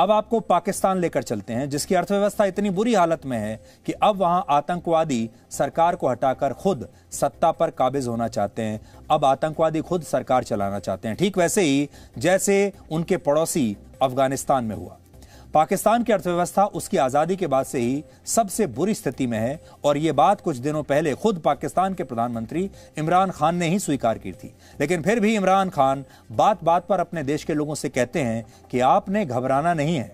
अब आपको पाकिस्तान लेकर चलते हैं, जिसकी अर्थव्यवस्था इतनी बुरी हालत में है कि अब वहाँ आतंकवादी सरकार को हटाकर खुद सत्ता पर काबिज होना चाहते हैं। अब आतंकवादी खुद सरकार चलाना चाहते हैं। ठीक वैसे ही, जैसे उनके पड़ोसी अफ़गानिस्तान में हुआ। पाकिस्तान की अर्थव्यवस्था उसकी आज़ादी के बाद से ही सबसे बुरी स्थिति में है और यह बात कुछ दिनों पहले खुद पाकिस्तान के प्रधानमंत्री इमरान खान ने ही स्वीकार की थी। लेकिन फिर भी इमरान खान बात बात पर अपने देश के लोगों से कहते हैं कि आपने घबराना नहीं है।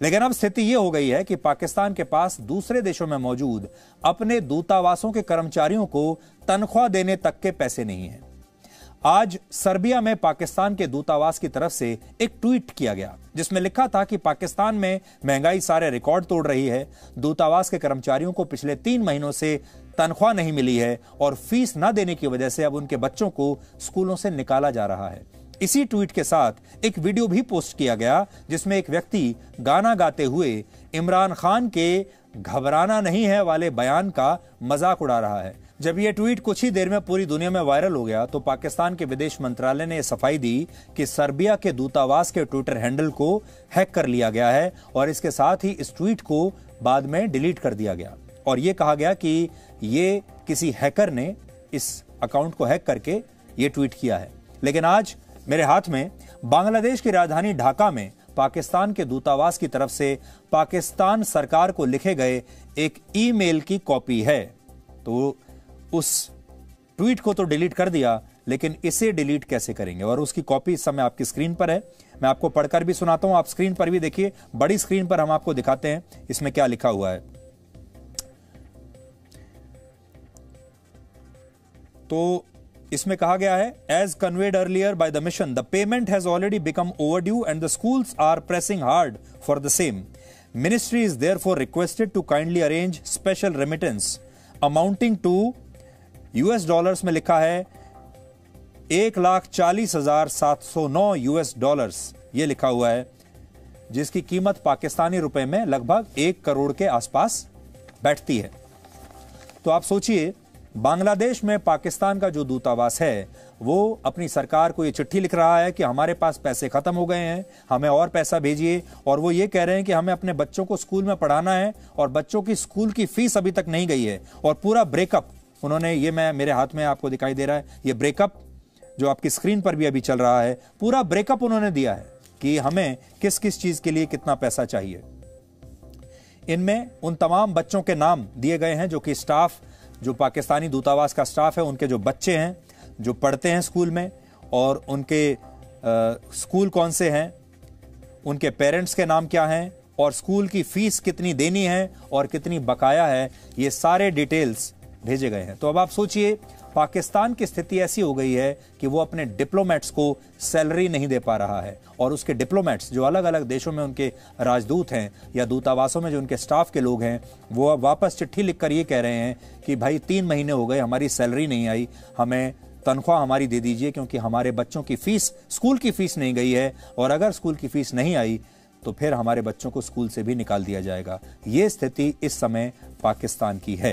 लेकिन अब स्थिति यह हो गई है कि पाकिस्तान के पास दूसरे देशों में मौजूद अपने दूतावासों के कर्मचारियों को तनख्वाह देने तक के पैसे नहीं है। आज सर्बिया में पाकिस्तान के दूतावास की तरफ़ से एक ट्वीट किया गया, जिसमें लिखा था कि पाकिस्तान में महँगाई सारे रिकॉर्ड तोड़ रही है। दूतावास के कर्मचारियों को पिछले तीन महीनों से तनख्वाह नहीं मिली है और फ़ीस न देने की वजह से अब उनके बच्चों को स्कूलों से निकाला जा रहा है। इसी ट्वीट के साथ एक वीडियो भी पोस्ट किया गया, जिसमें एक व्यक्ति गाना गाते हुए इमरान खान के घबराना नहीं है वाले बयान का मज़ाक उड़ा रहा है। जब यह ट्वीट कुछ ही देर में पूरी दुनिया में वायरल हो गया तो पाकिस्तान के विदेश मंत्रालय ने सफ़ाई दी कि सर्बिया के दूतावास के ट्विटर हैंडल को हैक कर लिया गया है और इसके साथ ही इस ट्वीट को बाद में डिलीट कर दिया गया। और यह कहा गया कि ये किसी हैकर ने इस अकाउंट को हैक करके ये ट्वीट किया है। लेकिन आज मेरे हाथ में बांग्लादेश की राजधानी ढाका में पाकिस्तान के दूतावास की तरफ़ से पाकिस्तान सरकार को लिखे गए एक ईमेल की कॉपी है। तो उस ट्वीट को तो डिलीट कर दिया, लेकिन इसे डिलीट कैसे करेंगे? और उसकी कॉपी इस समय आपकी स्क्रीन पर है। मैं आपको पढ़कर भी सुनाता हूँ। आप स्क्रीन पर भी देखिए। बड़ी स्क्रीन पर हम आपको दिखाते हैं। इसमें क्या लिखा हुआ है? तो इसमें कहा गया है as conveyed earlier by the mission the payment has already become overdue and the schools are pressing hard for the same ministry is there for requested to kindly arrange special remittance amounting to US dollars में लिखा है, एक लाख चालीस हज़ार सात सौ नौ US dollars ये लिखा हुआ है, जिसकी कीमत पाकिस्तानी रुपए में लगभग एक करोड़ के आसपास बैठती है। तो आप सोचिए, बांग्लादेश में पाकिस्तान का जो दूतावास है, वो अपनी सरकार को ये चिट्ठी लिख रहा है कि हमारे पास पैसे खत्म हो गए हैं, हमें और पैसा भेजिए, और वो ये कह रहे हैं कि हमें अपने बच्चों को स्कूल में पढ़ाना है, और बच्चों की स्कूल की फ़ीस अभी तक नहीं गई है, और पूरा ब्रेकअप उन्होंने ये मैं मेरे हाथ में आपको दिखाई दे रहा है ये ब्रेकअप जो आपकी स्क्रीन पर भी अभी चल रहा है पूरा ब्रेकअप उन्होंने दिया है कि हमें किस किस चीज़ के लिए कितना पैसा चाहिए। इनमें उन तमाम बच्चों के नाम दिए गए हैं जो कि स्टाफ जो पाकिस्तानी दूतावास का स्टाफ है उनके जो बच्चे हैं जो पढ़ते हैं स्कूल में और उनके आ, स्कूल कौन से हैं उनके पेरेंट्स के नाम क्या हैं और स्कूल की फ़ीस कितनी देनी है और कितनी बकाया है ये सारे डिटेल्स भेजे गए हैं। तो अब आप सोचिए, पाकिस्तान की स्थिति ऐसी हो गई है कि वो अपने डिप्लोमेट्स को सैलरी नहीं दे पा रहा है और उसके डिप्लोमेट्स जो अलग अलग देशों में उनके राजदूत हैं या दूतावासों में जो उनके स्टाफ के लोग हैं, वो अब वापस चिट्ठी लिखकर ये कह रहे हैं कि भाई, तीन महीने हो गए, हमारी सैलरी नहीं आई, हमें तनख्वाह हमारी दे दीजिए क्योंकि हमारे बच्चों की फ़ीस स्कूल की फ़ीस नहीं गई है और अगर स्कूल की फ़ीस नहीं आई तो फिर हमारे बच्चों को स्कूल से भी निकाल दिया जाएगा। ये स्थिति इस समय पाकिस्तान की है।